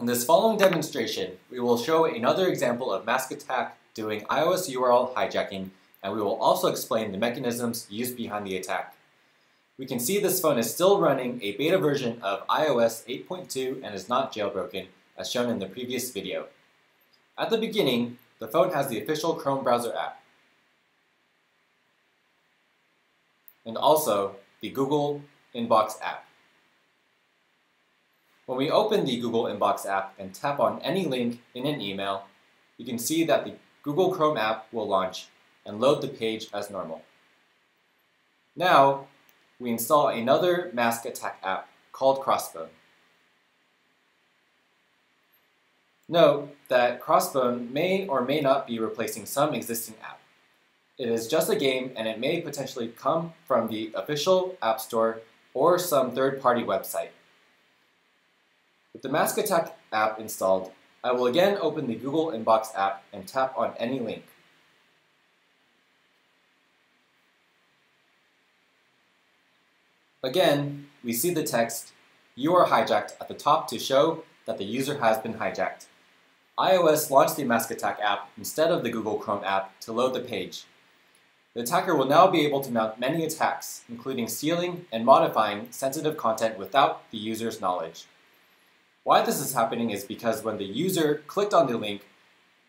In this following demonstration, we will show another example of Masque Attack doing iOS URL hijacking, and we will also explain the mechanisms used behind the attack. We can see this phone is still running a beta version of iOS 8.2 and is not jailbroken, as shown in the previous video. At the beginning, the phone has the official Chrome browser app, and also the Google Inbox app. When we open the Google Inbox app and tap on any link in an email, you can see that the Google Chrome app will launch and load the page as normal. Now, we install another Masque Attack app called Crossbone. Note that Crossbone may or may not be replacing some existing app. It is just a game and it may potentially come from the official App Store or some third-party website. With the Masque Attack app installed, I will again open the Google Inbox app and tap on any link. Again, we see the text, you are hijacked at the top to show that the user has been hijacked. iOS launched the Masque Attack app instead of the Google Chrome app to load the page. The attacker will now be able to mount many attacks, including stealing and modifying sensitive content without the user's knowledge. Why this is happening is because when the user clicked on the link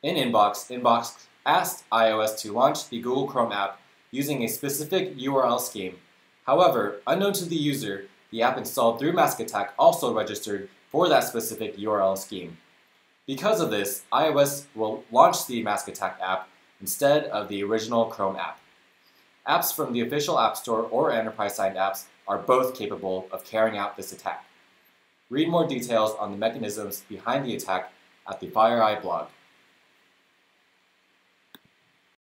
in Inbox, Inbox asked iOS to launch the Google Chrome app using a specific URL scheme. However, unknown to the user, the app installed through Masque Attack also registered for that specific URL scheme. Because of this, iOS will launch the Masque Attack app instead of the original Chrome app. Apps from the official App Store or enterprise signed apps are both capable of carrying out this attack. Read more details on the mechanisms behind the attack at the FireEye blog.